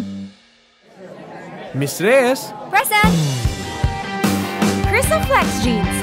Hmm. Miss Reyes. Present. flex jeans.